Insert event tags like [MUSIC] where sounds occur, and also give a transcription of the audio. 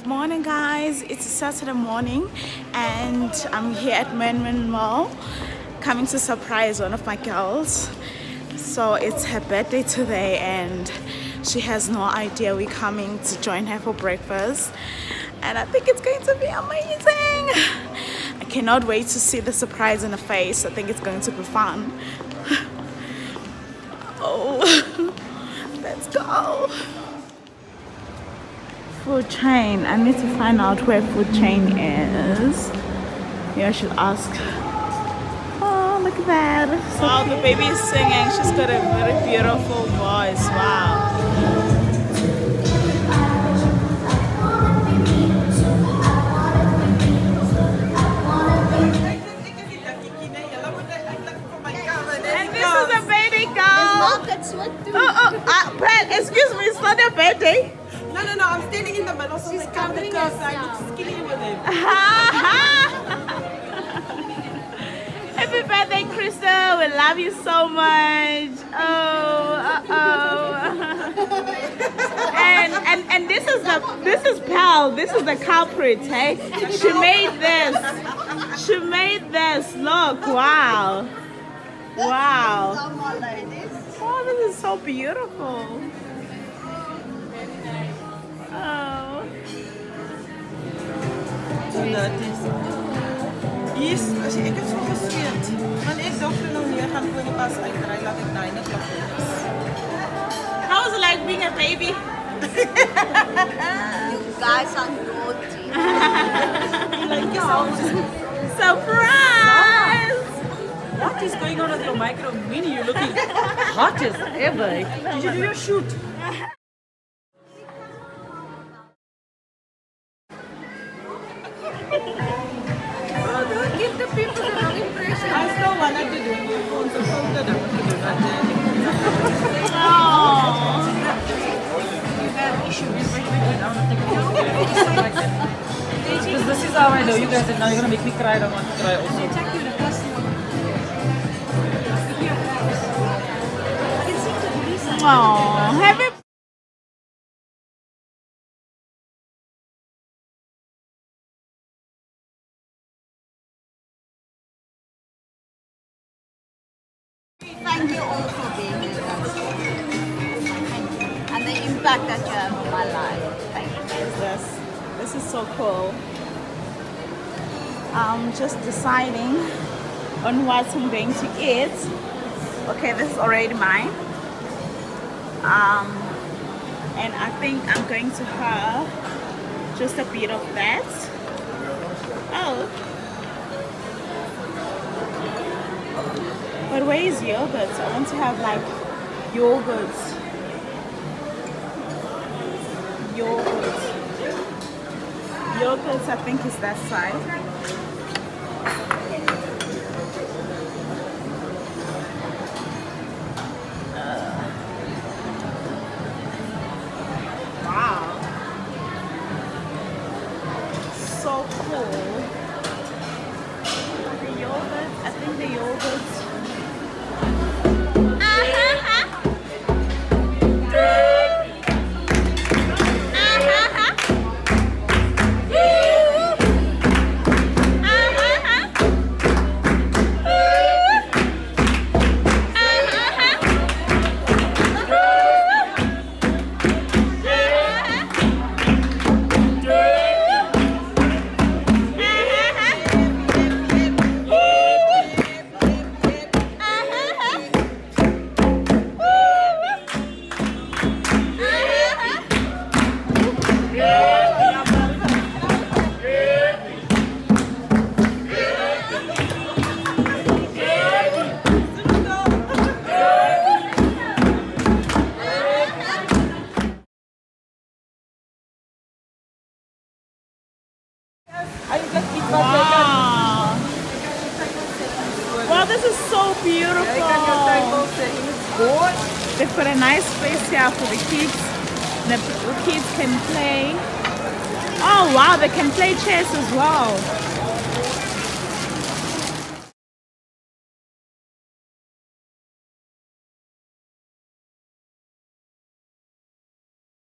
Good morning guys, it's Saturday morning and I'm here at Menlyn Mall coming to surprise one of my girls. So it's her birthday today and she has no idea we're coming to join her for breakfast and I think it's going to be amazing. I cannot wait to see the surprise in her face. I think it's going to be fun. [LAUGHS] Oh, [LAUGHS] food chain. I need to find out where food chain is. Yeah, i should ask. Oh look at that. So wow cute. the baby is singing. She's got a very beautiful voice. Wow. It's not a baby girl. Oh, oh, uh, Brad, excuse me, it's not your birthday. No, no, no, I'm standing in the middle so She's coming because I look skinny with him. [LAUGHS] Happy birthday, Crystal. We love you so much. Oh, uh-oh. and, and, and this is the, this is Pal. This is the culprit, hey? She made this. She made this. Look, wow. Wow. Oh, this is so beautiful. Hier is, als ik het zo gesweerd. Want ik dacht er nog niet, gaan voor die pas uitdraaien, laat ik 9 o'clock How was it like being a baby? [LAUGHS] you guys are naughty. like yourself. Surprise! What is going on with your micro mini? You're looking hot as ever. Did you do your shoot? How I know you guys and now you're gonna make me cry, I want to cry also. Oh, happy Thank you all for being here. And the impact that you have on my life. Thank you. This, this is so cool. I'm just deciding on what I'm going to eat. Okay, this is already mine. Um, and I think I'm going to have just a bit of that. Oh, But where is yogurt? I want to have like yogurt. Yogurt. Yogurt, I think is that side. Thank you. Wow. Wow, this is so beautiful. They've got a nice space here for the kids. The kids can play. Oh wow, they can play chess as well.